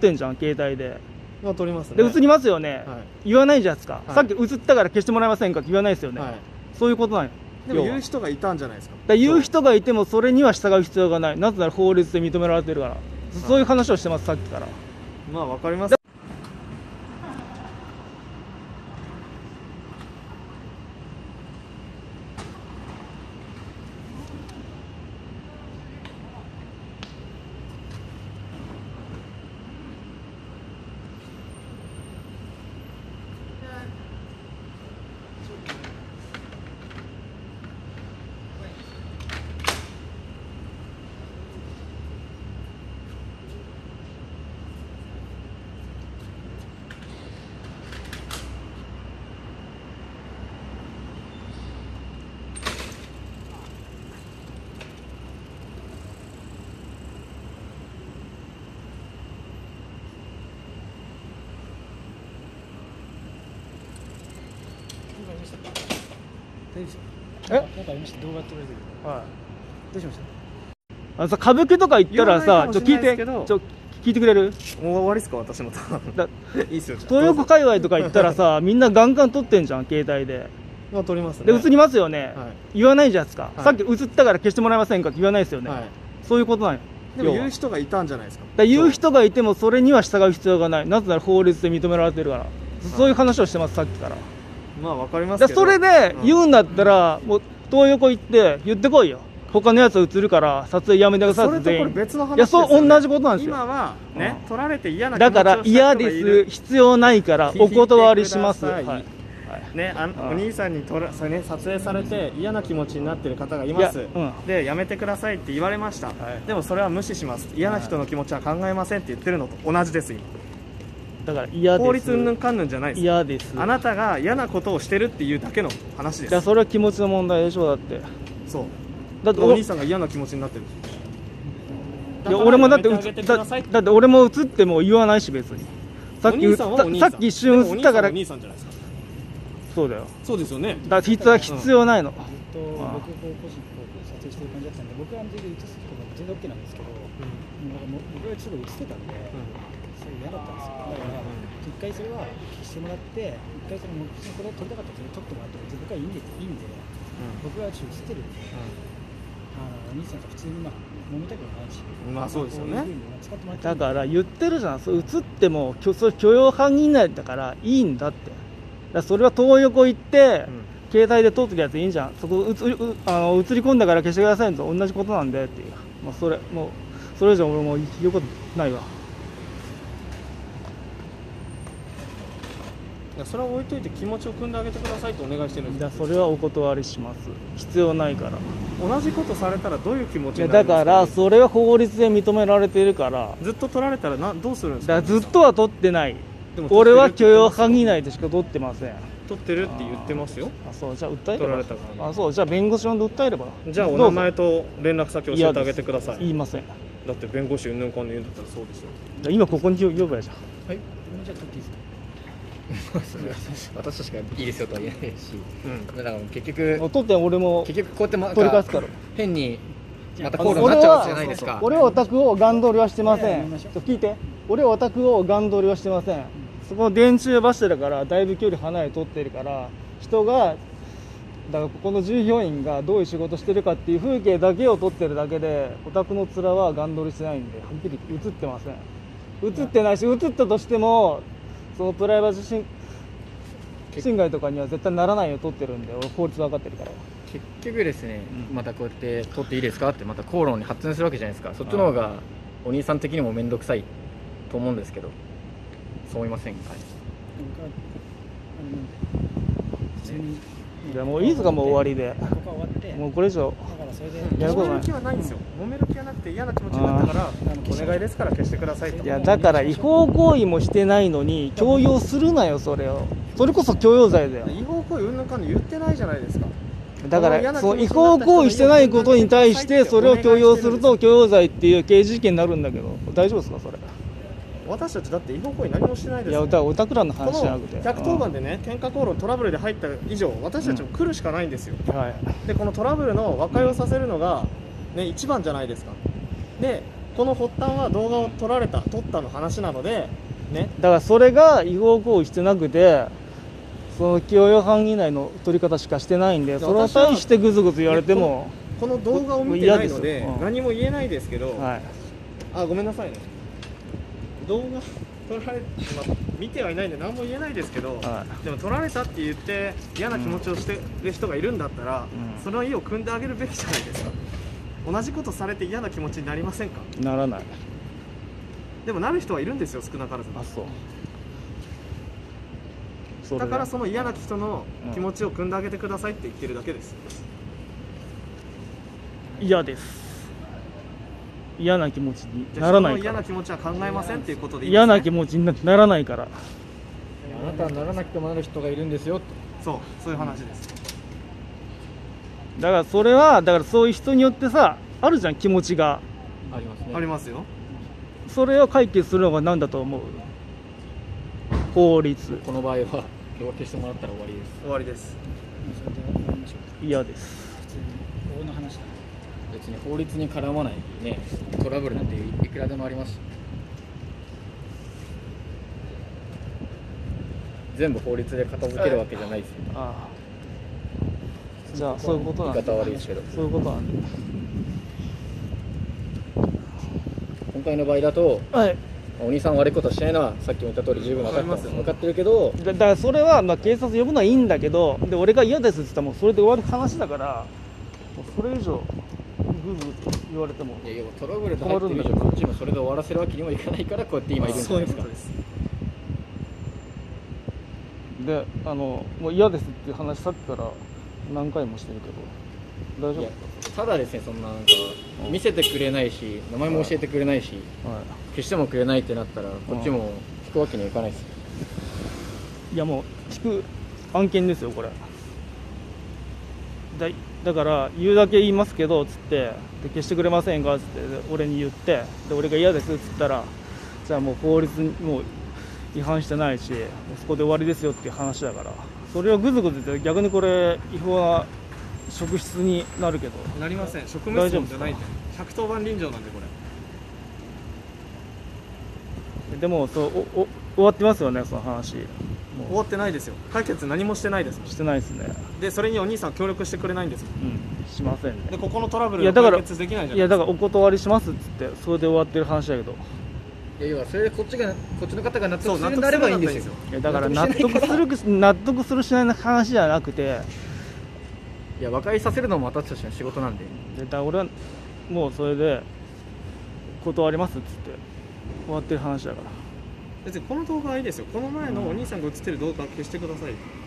ってんじゃん携帯で。まあ撮りますね。で映りますよね、はい。言わないじゃないですか、はい。さっき映ったから消してもらえませんか？って言わないですよね、はい。そういうことなんよ。でも言う人がいたんじゃないですか？だ言う人がいてもそれには従う必要がない。なぜなら法律で認められてるから、そういう話をしてますさっきから。まあわかりますえ？なんかありました動画撮られてるはい。どうしました？あのさ歌舞伎とか行ったらさちょ聞いて。ちょ聞いてくれる？もう終わりっすか私のターンだ いいっすよ東横界隈とか行ったらさみんなガンガン撮ってんじゃん携帯で。まあ撮りますね。で映りますよね、はい。言わないじゃないですか、はい。さっき映ったから消してもらえませんかって言わないですよね、はい。そういうことなんよでも言う人がいたんじゃないですか？だ言う人がいてもそれには従う必要がない。なぜなら法律で認められてるから、そういう話をしてますさっきからまあわかりますでけど。それでうん。言うんだったら、もう東横行って言ってこいよ。他のやつ映るから撮影やめてくださいそれとこれ別の話いやそう同じことなんですよ。今はねうん。取られて嫌な気だから嫌です。必要ないからお断りします、聞い。はい。いね、あお兄さんにとらそれ、ね、撮影されて嫌な気持ちになってる方がいます、うん。でやめてくださいって言われました、い。でもそれは無視します。嫌な人の気持ちは考えませんって言ってるのと同じです今だから嫌です。法律云々かんぬんじゃないです。嫌です。あなたが嫌なことをしてるっていうだけの話でいやすそれは気持ちの問題でしょだって。そう。だってお兄さんが嫌な気持ちになってる。いや俺もだってやめてあげてくだだだって俺も映っても言わないし別に。さっきお兄さんはお兄さっき一瞬映ったからでもお兄さんはお兄さんじゃないですか。そうだよ。そうですよね。だから必要必要ないの、ずっとああ僕こう個人こう撮影してる感じだったんで僕は全然映すことも全然 OK なんですけど、なんかもう僕はすごい映ってたんで、それ嫌だったんですよ。だから、一回それは消してもらって一回それもこれ撮りたかったらそれ撮ってもらっても僕はいいんでいいんで僕はちょっとてるんで、あ兄さんと普通にまあ揉みたくもないしまあそうですよね。だから言ってるじゃん。そう映ってもそれ許容範囲内だからいいんだって。だそれは東横行って、携帯で撮ってるやついいんじゃん。そこうつうあの映り込んだから消してくださいと同じことなんでっていう。もうそれもうそれ以上俺もう言うことないわやそれは置いといて気持ちを汲んであげてくださいとお願いしてるんです。それはお断りします。必要ないから。同じことされたらどういう気持ちいやになるんですか？だからそれは法律で認められてるから。ずっと取られたらなどうするんですか？ずっとは取ってない。俺は許容範囲取内でしか取ってません。ってるって言ってますよ。あそうじゃあ訴えれば。取られたから。あそうじゃあ弁護士呼んで訴えれば。じゃあお名前と連絡先教えてあげてください。言いません。だって弁護士うんぬんかんぬん言うんだったらそうですよ今ここに呼べばいいじゃんはい。じゃあ撮っていいですか？私としかいいですよとは言えないし、うん。だから結局取って俺も結局こうやってま取り返すから。変にまたあ口論になっちゃうわけじゃないですか。俺はオタクをガン取りはしてません。聞いて。俺はオタクをガン取りはしてません。そこの電柱柱からだいぶ距離離れて撮ってるから人がだからここの従業員がどういう仕事してるかっていう風景だけを撮ってるだけでオタクの面はガン取りしてないんではっきり映ってません。映ってないし映ったとしてもそのプライバシー侵侵害とかには絶対ならないように撮ってるんで俺法律分かってるから。結局ですね、うん。またこうやって取っていいですかってまた口論に発展するわけじゃないですか。そっちの方がお兄さん的にも面倒くさいと思うんですけど。そう思いませんか僕はあの普通にいやもういいですかもう終わりで。ここは終わって。もうこれ以上。だからそれで。やることない。揉める気はないんですよ。揉める気はなくて嫌な気持ちになったからお願いですから消してくださいといやだから違法行為もしてないのに強要するなよそれを。それこそ強要罪だよ。違法行為うんぬんかんぬん言ってないじゃないですか。だからその違法行為してないことに対してそれを強要すると強要罪っていう刑事事件になるんだけど。大丈夫ですかそれ私たちだって違法行為何もしてないです。よいやだからおたくらのこ話じゃなくて。の110番でね喧嘩口論トラブルで入った以上私たちも来るしかないんですよ、うんはい。でこのトラブルの和解をさせるのが、ね、一番じゃないですか。でこの発端は動画を撮られた撮ったの話なのでね。だからそれが違法行為してなくてその許容範囲内の取り方しかしてないんでそれに対してグズグズ言われても、この動画を見てないので何も言えないですけど、はい、あごめんなさいね動画撮られ、まあ、見てはいないんで何も言えないですけど、はでも撮られたって言って嫌な気持ちをしてる人がいるんだったら、うん。その意を組んであげるべきじゃないですか。同じことされて嫌な気持ちになりませんか？ならない。でもなる人はいるんですよ少なからず。あそう。だからその嫌な人の気持ちを組んであげてくださいって言ってるだけです、嫌です嫌な気持ちにならないから。嫌な気持ちは考えませんっていうことでいい嫌な気持持ちになならないから。あなたはならなくてもなる人がいるんですよそうそういう話です。だからそれはだからそういう人によってさあるじゃん気持ちが。ありますね。ありますよ。それを解決するのが何だと思う？法律。この場合は動画消してもらったら終わりです。終わりです。嫌です。普通に法の話だ別に法律に絡まないねトラブルなんていくらでもありますし。全部法律で片付けるわけじゃないですよ。ああじゃあそういうことなんだ。言い方悪いですけど。そういうことなん今回の場合だとだはい。お兄さん悪いことはしないのはさっきも言った通り十分分かって分かってるけどだだからそれはまあ警察呼ぶのはいいんだけどで俺が嫌ですって言ったらもうそれで終わる話だからもうそれ以上グズグズ言われても。いやいやトラブルで入ってる以上こっちもそれで終わらせるわけにもいかないからこうやって今いるんじゃそうないですかことです。であのもう嫌ですっていう話さっきから何回もしてるけど大丈夫？ただですねそんななんか見せてくれないし名前も教えてくれないしは消してもくれないってなったらこっちも聞くわけにはいかないですよ。いいやもう聞く案件ですよこれだだから言うだけ言いますけどつってで消してくれませんか？つってで俺に言ってで俺が嫌ですっつったらじゃあもう法律にもう違反してないしそこで終わりですよっていう話だからそれをぐずぐず言って逆にこれ違法な職質になるけど。なりません。職務質問じゃないんで。110番臨場なんでこれ。でもそうおお終わってますよねその話。終もわってないですよ。解決何もしてないですもん。うしてないですね。でそれにお兄さん協力してくれないんですうん。しませんね。でここのトラブルいやだからが解決できないじゃないいやですか。だからお断りしますっつってそれで終わってる話だけど。いや要はそれでこっちがこっちの方が納得するんであればいいんですよ。いやだから納納得得しない。する納得するしないの話じゃなくて。いや和解させるのも私たちの仕事なんで。でだから俺はもうそれで断りますっつって終わってる話だから別にこの動画はいいですよ。この前のお兄さんが映ってる動画消してください